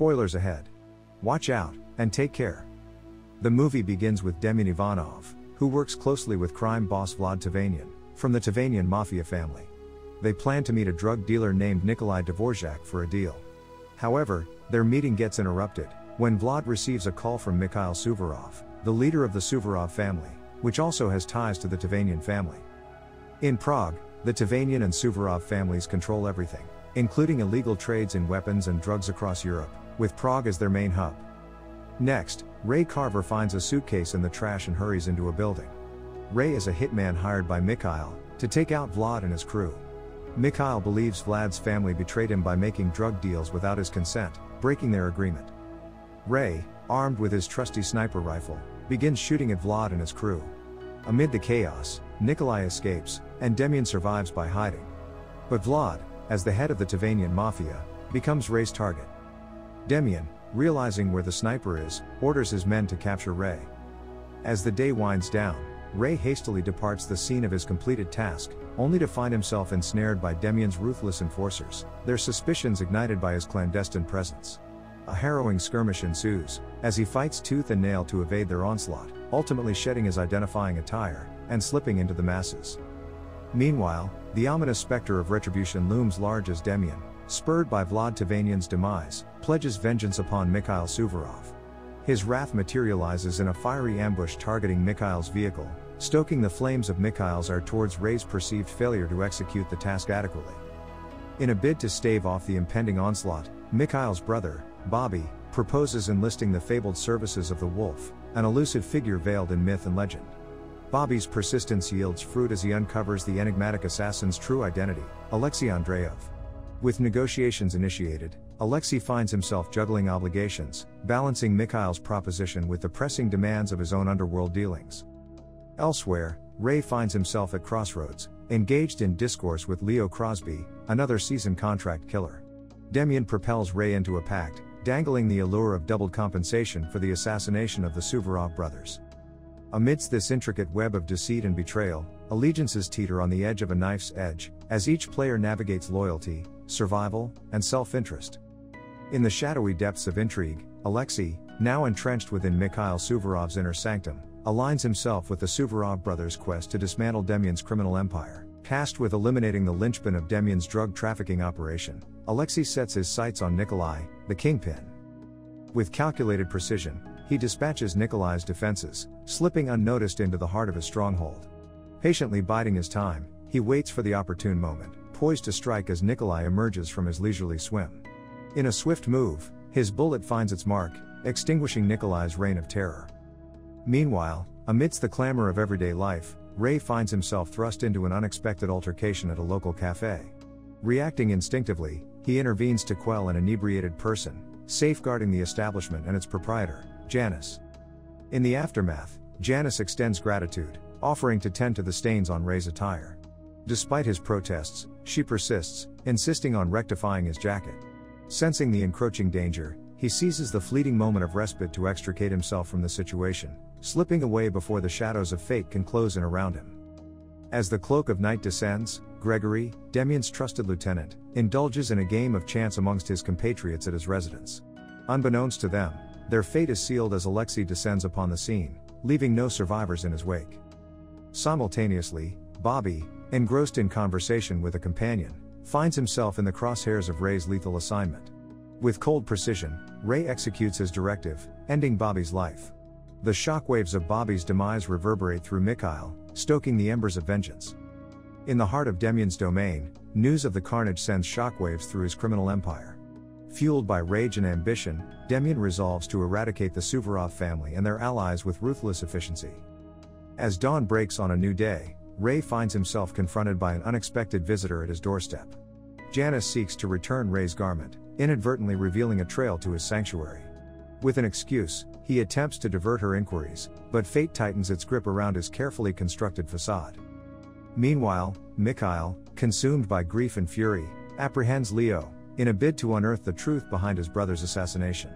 Spoilers ahead. Watch out, and take care. The movie begins with Demyan Ivanov, who works closely with crime boss Vlad Tavanian, from the Tavanian mafia family. They plan to meet a drug dealer named Nikolai Dvorak for a deal. However, their meeting gets interrupted when Vlad receives a call from Mikhail Suvorov, the leader of the Suvorov family, which also has ties to the Tavanian family. In Prague, the Tavanian and Suvorov families control everything, including illegal trades in weapons and drugs across Europe, with Prague as their main hub. Next, Ray Carver finds a suitcase in the trash and hurries into a building. Ray is a hitman hired by Mikhail to take out Vlad and his crew. Mikhail believes Vlad's family betrayed him by making drug deals without his consent, breaking their agreement. Ray, armed with his trusty sniper rifle, begins shooting at Vlad and his crew. Amid the chaos, Nikolai escapes, and Demian survives by hiding. But Vlad, as the head of the Tavanian mafia, becomes Ray's target. Demyan, realizing where the sniper is, orders his men to capture Ray. As the day winds down, Ray hastily departs the scene of his completed task, only to find himself ensnared by Demyan's ruthless enforcers, their suspicions ignited by his clandestine presence. A harrowing skirmish ensues, as he fights tooth and nail to evade their onslaught, ultimately shedding his identifying attire, and slipping into the masses. Meanwhile, the ominous specter of retribution looms large as Demyan, spurred by Vlad Tavanian's demise, pledges vengeance upon Mikhail Suvorov. His wrath materializes in a fiery ambush targeting Mikhail's vehicle, stoking the flames of Mikhail's ire towards Ray's perceived failure to execute the task adequately. In a bid to stave off the impending onslaught, Mikhail's brother, Bobby, proposes enlisting the fabled services of the wolf, an elusive figure veiled in myth and legend. Bobby's persistence yields fruit as he uncovers the enigmatic assassin's true identity, Alexei Andreev. With negotiations initiated, Alexei finds himself juggling obligations, balancing Mikhail's proposition with the pressing demands of his own underworld dealings. Elsewhere, Ray finds himself at crossroads, engaged in discourse with Leo Crosby, another seasoned contract killer. Demian propels Ray into a pact, dangling the allure of doubled compensation for the assassination of the Suvorov brothers. Amidst this intricate web of deceit and betrayal, allegiances teeter on the edge of a knife's edge, as each player navigates loyalty, survival, and self interest. In the shadowy depths of intrigue, Alexei, now entrenched within Mikhail Suvorov's inner sanctum, aligns himself with the Suvorov brothers' quest to dismantle Demian's criminal empire. Tasked with eliminating the linchpin of Demian's drug trafficking operation, Alexei sets his sights on Nikolai, the kingpin. With calculated precision, he dispatches Nikolai's defenses, slipping unnoticed into the heart of his stronghold. Patiently biding his time, he waits for the opportune moment, poised to strike as Nikolai emerges from his leisurely swim. In a swift move, his bullet finds its mark, extinguishing Nikolai's reign of terror. Meanwhile, amidst the clamor of everyday life, Ray finds himself thrust into an unexpected altercation at a local cafe. Reacting instinctively, he intervenes to quell an inebriated person, safeguarding the establishment and its proprietor, Janice. In the aftermath, Janice extends gratitude, offering to tend to the stains on Ray's attire. Despite his protests, she persists, insisting on rectifying his jacket. Sensing the encroaching danger, he seizes the fleeting moment of respite to extricate himself from the situation, slipping away before the shadows of fate can close in around him. As the cloak of night descends, Gregory, Demian's trusted lieutenant, indulges in a game of chance amongst his compatriots at his residence. Unbeknownst to them, their fate is sealed as Alexei descends upon the scene, leaving no survivors in his wake. Simultaneously, Bobby, engrossed in conversation with a companion, finds himself in the crosshairs of Ray's lethal assignment. With cold precision, Ray executes his directive, ending Bobby's life. The shockwaves of Bobby's demise reverberate through Mikhail, stoking the embers of vengeance. In the heart of Demian's domain, news of the carnage sends shockwaves through his criminal empire. Fueled by rage and ambition, Demian resolves to eradicate the Suvorov family and their allies with ruthless efficiency. As dawn breaks on a new day, Ray finds himself confronted by an unexpected visitor at his doorstep. Janice seeks to return Ray's garment, inadvertently revealing a trail to his sanctuary. With an excuse, he attempts to divert her inquiries, but fate tightens its grip around his carefully constructed facade. Meanwhile, Mikhail, consumed by grief and fury, apprehends Leo, in a bid to unearth the truth behind his brother's assassination.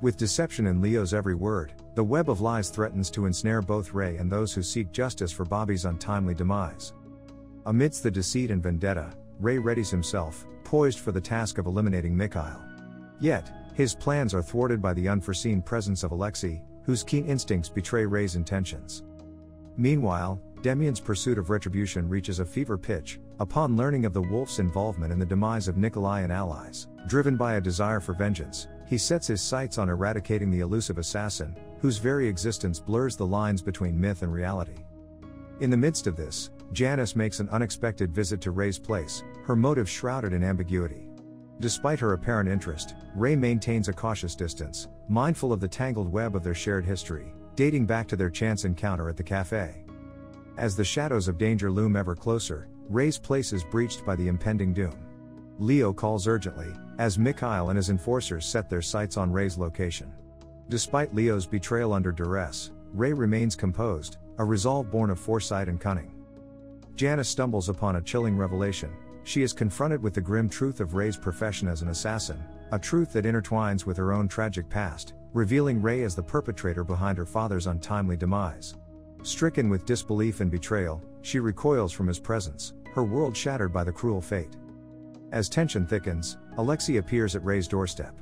With deception in Leo's every word, the web of lies threatens to ensnare both Ray and those who seek justice for Bobby's untimely demise. Amidst the deceit and vendetta, Ray readies himself, poised for the task of eliminating Mikhail. Yet, His plans are thwarted by the unforeseen presence of Alexei, whose keen instincts betray Ray's intentions. Meanwhile, Demian's pursuit of retribution reaches a fever pitch, upon learning of the wolf's involvement in the demise of Nikolai and allies. Driven by a desire for vengeance, he sets his sights on eradicating the elusive assassin, whose very existence blurs the lines between myth and reality. In the midst of this, Janice makes an unexpected visit to Ray's place, her motive shrouded in ambiguity. Despite her apparent interest, Ray maintains a cautious distance, mindful of the tangled web of their shared history, dating back to their chance encounter at the cafe. As the shadows of danger loom ever closer, Ray's place is breached by the impending doom. Leo calls urgently, as Mikhail and his enforcers set their sights on Ray's location. Despite Leo's betrayal under duress, Ray remains composed, a resolve born of foresight and cunning. Janice stumbles upon a chilling revelation. She is confronted with the grim truth of Ray's profession as an assassin, a truth that intertwines with her own tragic past, revealing Ray as the perpetrator behind her father's untimely demise. Stricken with disbelief and betrayal, she recoils from his presence, her world shattered by the cruel fate. As tension thickens, Alexei appears at Ray's doorstep.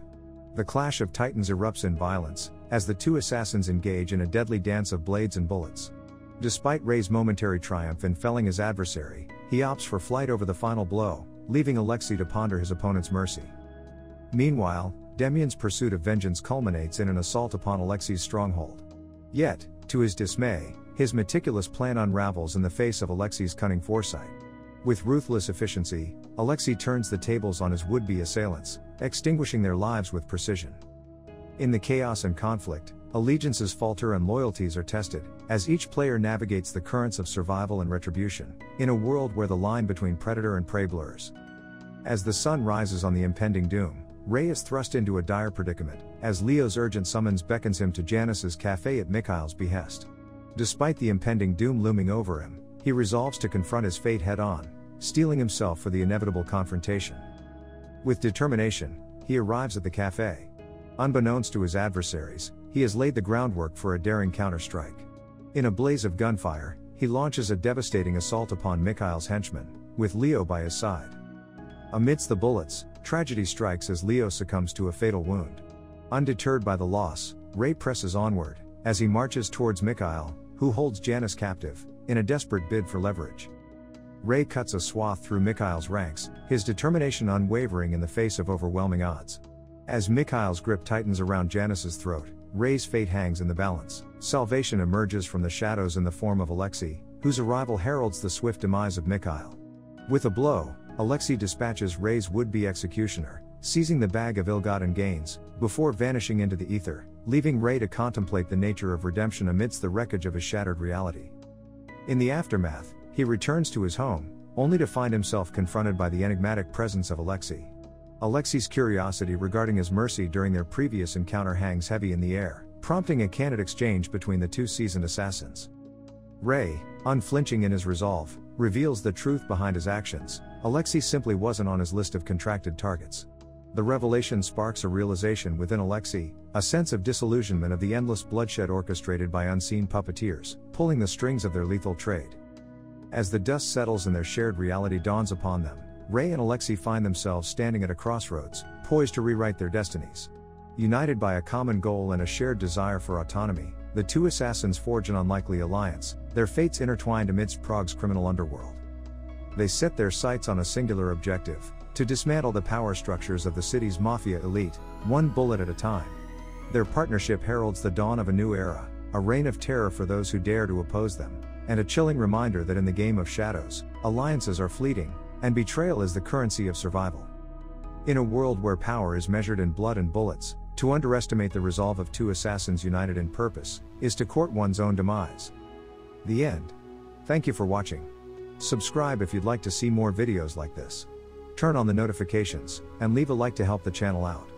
The clash of titans erupts in violence, as the two assassins engage in a deadly dance of blades and bullets. Despite Ray's momentary triumph in felling his adversary, he opts for flight over the final blow, leaving Alexei to ponder his opponent's mercy. Meanwhile, Demian's pursuit of vengeance culminates in an assault upon Alexei's stronghold. Yet, to his dismay, his meticulous plan unravels in the face of Alexei's cunning foresight. With ruthless efficiency, Alexei turns the tables on his would be assailants, extinguishing their lives with precision. In the chaos and conflict, allegiances falter and loyalties are tested, as each player navigates the currents of survival and retribution, in a world where the line between predator and prey blurs. As the sun rises on the impending doom, Ray is thrust into a dire predicament, as Leo's urgent summons beckons him to Janice's cafe at Mikhail's behest. Despite the impending doom looming over him, he resolves to confront his fate head on, steeling himself for the inevitable confrontation. With determination, he arrives at the cafe. Unbeknownst to his adversaries, he has laid the groundwork for a daring counterstrike. In a blaze of gunfire, he launches a devastating assault upon Mikhail's henchmen, with Leo by his side. Amidst the bullets, Tragedy strikes as Leo succumbs to a fatal wound. Undeterred by the loss, Ray presses onward, as he marches towards Mikhail, who holds Janice captive, in a desperate bid for leverage. Ray cuts a swath through Mikhail's ranks, his determination unwavering in the face of overwhelming odds. As Mikhail's grip tightens around Janice's throat, Ray's fate hangs in the balance. Salvation emerges from the shadows in the form of Alexei, whose arrival heralds the swift demise of Mikhail. With a blow, Alexei dispatches Ray's would be executioner, seizing the bag of ill gotten gains, before vanishing into the ether, leaving Ray to contemplate the nature of redemption amidst the wreckage of his shattered reality. In the aftermath, he returns to his home, only to find himself confronted by the enigmatic presence of Alexei. Alexei's curiosity regarding his mercy during their previous encounter hangs heavy in the air, prompting a candid exchange between the two seasoned assassins. Ray, unflinching in his resolve, reveals the truth behind his actions, Alexei simply wasn't on his list of contracted targets. The revelation sparks a realization within Alexei, a sense of disillusionment of the endless bloodshed orchestrated by unseen puppeteers, pulling the strings of their lethal trade. As the dust settles and their shared reality dawns upon them, Ray and Alexei find themselves standing at a crossroads, poised to rewrite their destinies. United by a common goal and a shared desire for autonomy, the two assassins forge an unlikely alliance, their fates intertwined amidst Prague's criminal underworld they set their sights on a singular objective to dismantle the power structures of the city's mafia elite, one bullet at a time. Their partnership heralds the dawn of a new era, a reign of terror for those who dare to oppose them, and a chilling reminder that in the game of shadows, alliances are fleeting, and betrayal is the currency of survival. In a world where power is measured in blood and bullets, to underestimate the resolve of two assassins united in purpose, is to court one's own demise. The end. Thank you for watching. Subscribe if you'd like to see more videos like this. Turn on the notifications, and leave a like to help the channel out.